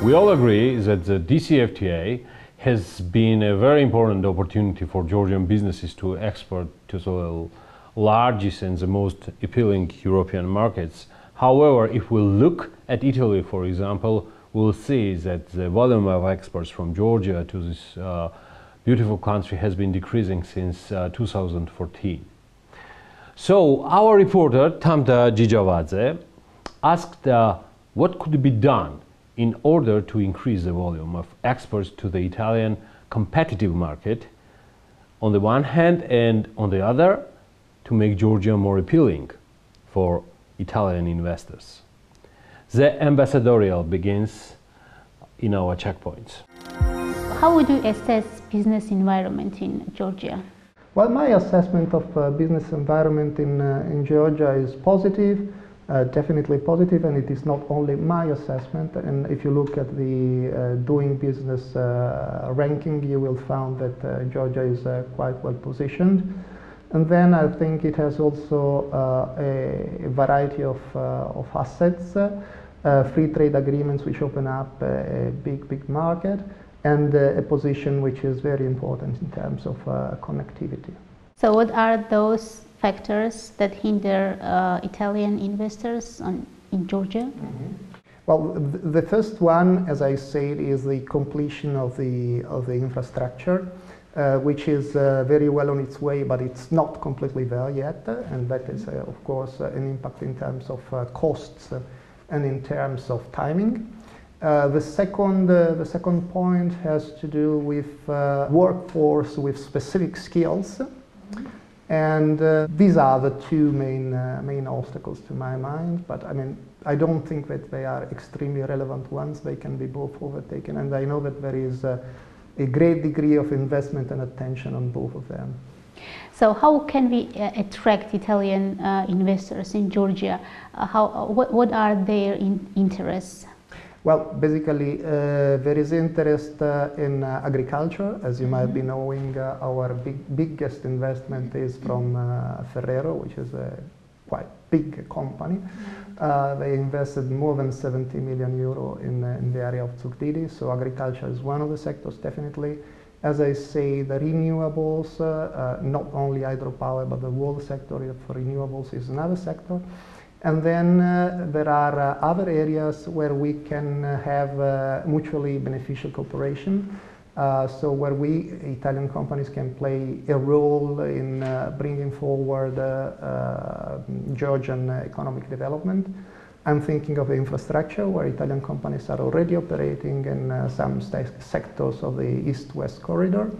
We all agree that the DCFTA has been a very important opportunity for Georgian businesses to export to the largest and the most appealing European markets. However, if we look at Italy, for example, we'll see that the volume of exports from Georgia to this uh, beautiful country has been decreasing since uh, 2014. So our reporter, Tamta Jijavadze, asked uh, what could be done in order to increase the volume of exports to the Italian competitive market on the one hand and on the other to make Georgia more appealing for Italian investors. The ambassadorial begins in our checkpoints. How would you assess business environment in Georgia? Well, my assessment of uh, business environment in, uh, in Georgia is positive uh, definitely positive and it is not only my assessment and if you look at the uh, doing business uh, ranking you will find that uh, Georgia is uh, quite well positioned and then I think it has also uh, a, variety of, of assets free trade agreements which open up a big big market and a position which is very important in terms of connectivity. So what are those factors that hinder uh, Italian investors on, in Georgia? Mm -hmm. Well, the first one, as I said, is the completion of the, of the infrastructure, uh, which is uh, very well on its way, but it's not completely there yet. And that is, uh, of course, uh, an impact in terms of uh, costs and in terms of timing. the, second, the second point has to do with workforce with specific skills. And uh, these are the two main, uh, main obstacles to my mind. But I mean, I don't think that they are extremely relevant ones. They can be both overtaken. And I know that there is a great degree of investment and attention on both of them. So how can we uh, attract Italian uh, investors in Georgia? Uh, how, what, what are their in interests? Well, basically, uh, there is interest uh, in uh, agriculture. As you might be knowing, uh, our big, biggest investment is from uh, Ferrero, which is a quite big company. Uh, they invested more than 70 million euro in, in the area of Zugdidi, so agriculture is one of the sectors, definitely. As I say, the renewables, not only hydropower, but the whole sector for renewables is another sector. And then uh, there are uh, other areas where we can uh, have uh, mutually beneficial cooperation. Uh, so where we, Italian companies, can play a role in uh, bringing forward Georgian economic development. I'm thinking of the infrastructure, where Italian companies are already operating in some sectors of the east-west corridor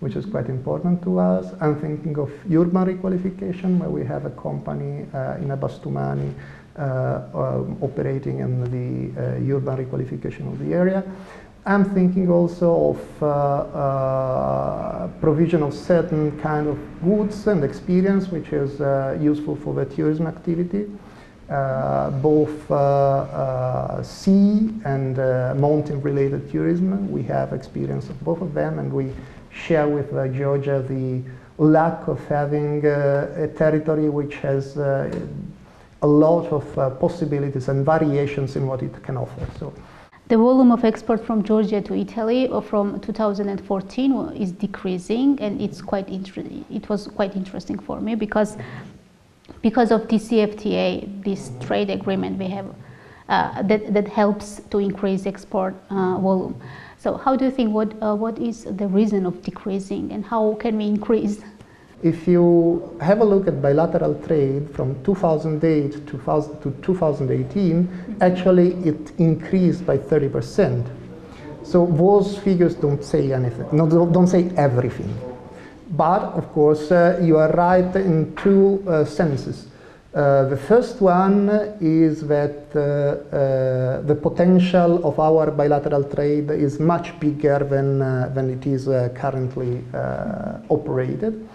which is quite important to us. I'm thinking of urban requalification, where we have a company uh, in Abastumani uh, um, operating in the uh, urban requalification of the area. I'm thinking also of uh, uh, provision of certain kind of goods and experience, which is uh, useful for the tourism activity. both sea and mountain-related tourism. We have experience of both of them, and we share with uh, Georgia the lack of having uh, a territory which has uh, a lot of possibilities and variations in what it can offer. So. The volume of export from Georgia to Italy from 2014 is decreasing, and it's quite it was quite interesting for me because because of DCFTA, this trade agreement we have uh, that that helps to increase export uh, volume. So how do you think, what, uh, what is the reason of decreasing and how can we increase? If you have a look at bilateral trade from 2008 to 2018, actually it increased by 30%. So those figures don't say anything, no, don't say everything. But of course, uh, you are right in two uh, senses. Uh, the first one is that uh, uh, the potential of our bilateral trade is much bigger than, uh, than it is uh, currently operated.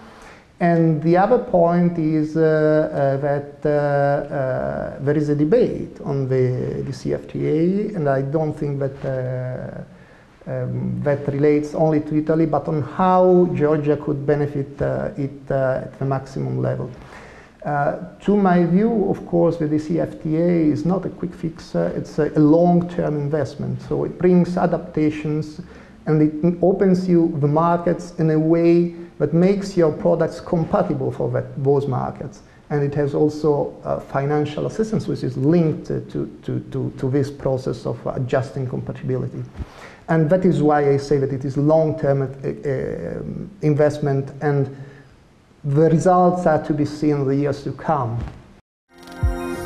And the other point is that there is a debate on the, the CFTA, and I don't think that um, that relates only to Italy, but on how Georgia could benefit it at the maximum level. Uh, to my view, of course, the DCFTA is not a quick fix, uh, it's a, a long-term investment. So it brings adaptations and it opens you the markets in a way that makes your products compatible for that, those markets. And it has also uh, financial assistance, which is linked to, to, to, to this process of adjusting compatibility. And that is why I say that it is long-term uh, uh, investment and the results are to be seen in the years to come.